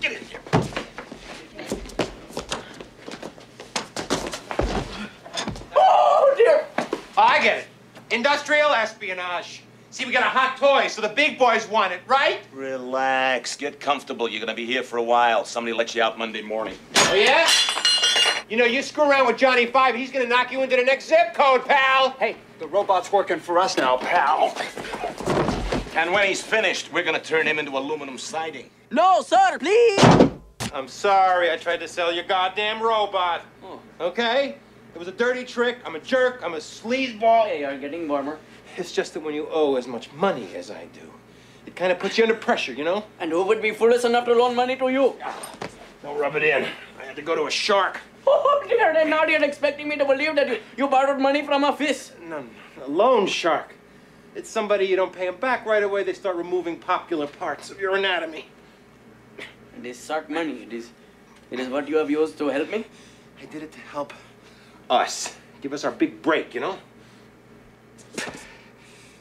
Get in here. Oh, dear. I get it. Industrial espionage. See, we got a hot toy, so the big boys want it, right? Relax. Get comfortable. You're gonna be here for a while. Somebody lets you out Monday morning. Oh, yeah? You know, you screw around with Johnny Five, he's gonna knock you into the next zip code, pal. Hey, the robot's working for us now, pal. And when he's finished, we're gonna turn him into aluminum siding. No, sir, please. I'm sorry, I tried to sell your goddamn robot. Oh. Okay? It was a dirty trick. I'm a jerk. I'm a sleazeball. Hey, you're getting warmer. It's just that when you owe as much money as I do, it kind of puts you under pressure, you know? And who would be foolish enough to loan money to you? Don't rub it in. I had to go to a shark. Oh, dear, and now you're expecting me to believe that you, you borrowed money from a fish. No, no, a loan shark. It's somebody you don't pay them back right away. They start removing popular parts of your anatomy. It is shark money. It is, it is what you have used to help me. I did it to help us. Give us our big break, you know?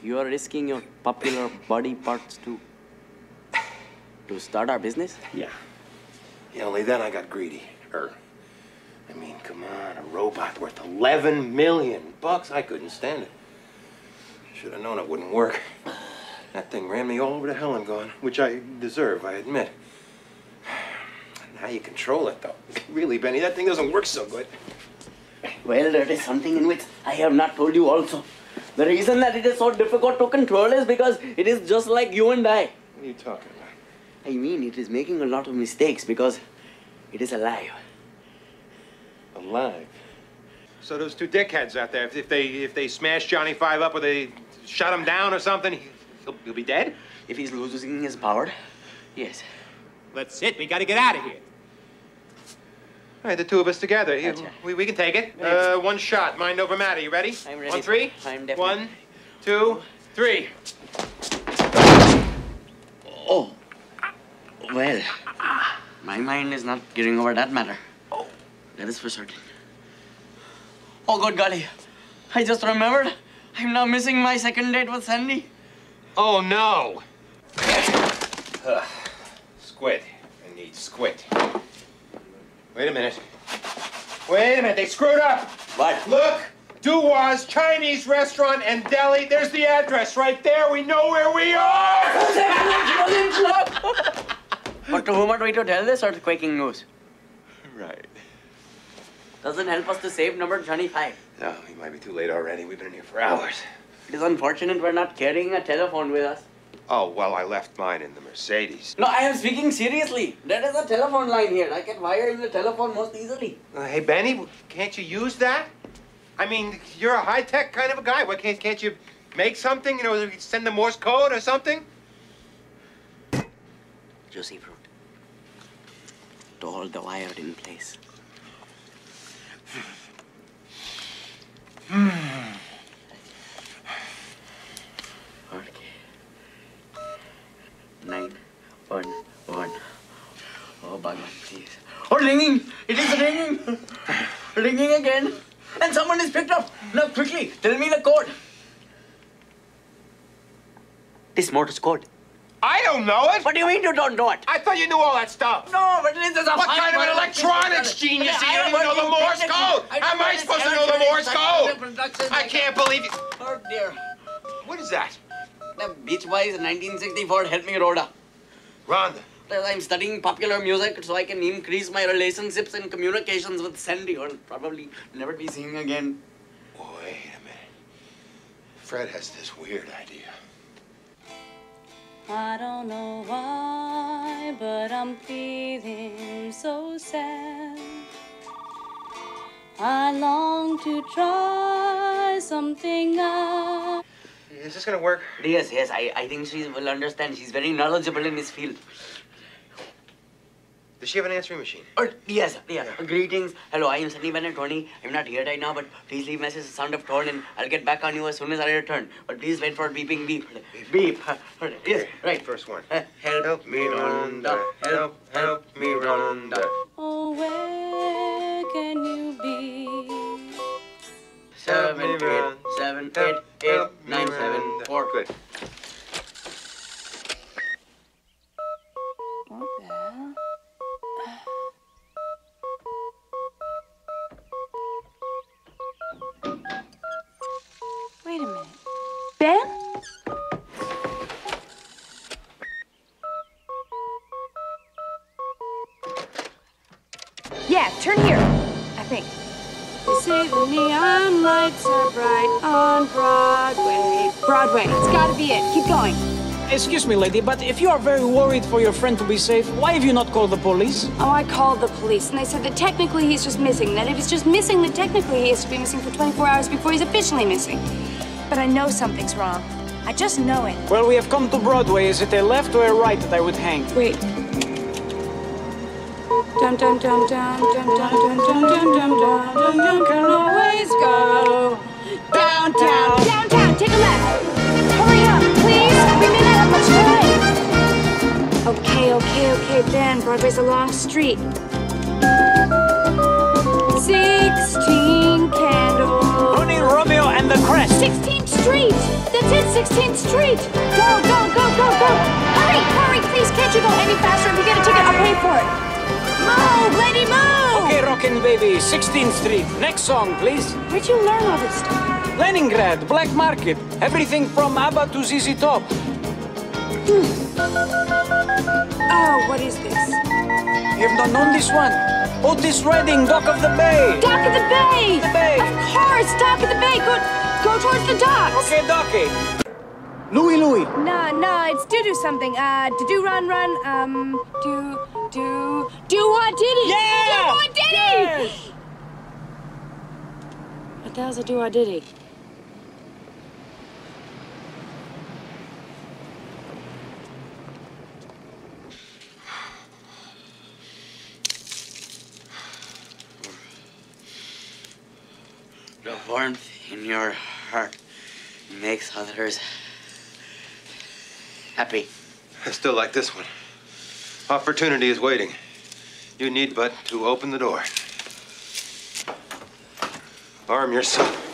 You are risking your popular body parts to to start our business. Yeah. Yeah, only then I got greedy. Er, I mean, come on, a robot worth 11 million bucks. I couldn't stand it. Should have known it wouldn't work. That thing ran me all over to hell and gone, which I deserve, I admit. Now you control it, though. Really, Benny, that thing doesn't work so good. Well, there is something in which I have not told you also. The reason that it is so difficult to control is because it is just like you and I. What are you talking about? I mean, it is making a lot of mistakes because it is alive. Alive. So those two dickheads out there, if, if they if they smash Johnny Five up or they shut him down or something, he'll, he'll be dead? If he's losing his power, yes. That's it. We got to get out of here. All right, the two of us together. You- Gotcha. we, we can take it. Uh, one shot. Mind over matter. You ready? I'm ready. On three? I'm definitely- One, two, three. Oh. Well, my mind is not getting over that matter. Oh. That is for certain. Oh, good golly. I just remembered. I'm now missing my second date with Sandy. Oh, no. squid. I need squid. Wait a minute. Wait a minute. They screwed up. What? Look. Duwa's Chinese restaurant and deli. There's the address right there. We know where we are. But to whom are we to tell this earthquaking news? Right. Doesn't help us to save number 25. No, we might be too late already. We've been in here for hours. It is unfortunate we're not carrying a telephone with us. Oh, well, I left mine in the Mercedes. No, I am speaking seriously. There is a telephone line here. I can wire in the telephone most easily. Uh, hey, Benny, can't you use that? I mean, you're a high-tech kind of a guy. Why can't, can't you make something, you know, send the Morse code or something? Juicy fruit. To hold the wire in place. okay. Nine, one, one. Oh, please. Oh, ringing! It is ringing! ringing again. And someone is picked up. Now, quickly, tell me the code. This Morse code. I don't know it. What do you mean you don't know it? I thought you knew all that stuff. No, but this is a What kind of an electronics genius are you? I You don't even know the Morse code. How am I supposed to know the Morse code? I can't believe you. Oh dear. What is that? The Beach Boys 1964 help me, Rhoda. Rhonda. Well, I'm studying popular music so I can increase my relationships and communications with Sandy or probably never be seen again. Wait a minute. Fred has this weird idea. I don't know why, but I'm feeling so sad. I long to try something out. Is this gonna work? Yes, yes, I, I think she will understand. She's very knowledgeable in this field. Does she have an answering machine? Or, yes, yeah. Greetings. Hello, I am Sunny Banatoni. I'm not here right now, but please leave message the sound of tone and I'll get back on you as soon as I return. But please wait for beeping beep. Beep. Yes, right. First one. Uh, help me, Rhonda. Help, help me, Rhonda. Oh, where can you be? Seven, eight, seven, eight, eight, nine, seven, four. Good. Bright on Broadway. Broadway. It's gotta be it. Keep going. Excuse me, lady, but if you are very worried for your friend to be safe, why have you not called the police? Oh, I called the police, and they said that technically he's just missing. That if he's just missing, then technically he has to be missing for 24 hours before he's officially missing. But I know something's wrong. I just know it. Well, we have come to Broadway. Is it a left or a right that I would hang? Wait. Dum dum dum dum dum dum dum dum dum dum dum dum dum can Okay, okay. Broadway's a long street. Sixteen candles. Running Romeo and the Crest. 16th Street! That's it, 16th Street! Go, go, go, go, go! Hurry, hurry, please, can't you go any faster? If you get a ticket, I'll pay for it. Move, lady, move! Okay, rockin' baby, 16th Street. Next song, please. Where'd you learn all this stuff? Leningrad, Black Market. Everything from ABBA to ZZ Top. Oh, what is this? You have not known this one? Otis Redding, Dock of the Bay. Dock of the Bay! The Bay. Of course, Dock of the Bay! Go, go towards the docks! Okay, Docky. Louie Louie. Nah, nah, it's do do something. Uh, Da Doo Ron Ron. Um, Do, do, do wah diddy? Yeah! Do Wah Diddy? Yes! What the hell's a do what did warmth in your heart makes others happy. I still like this one. Opportunity is waiting. You need but to open the door. Arm yourself.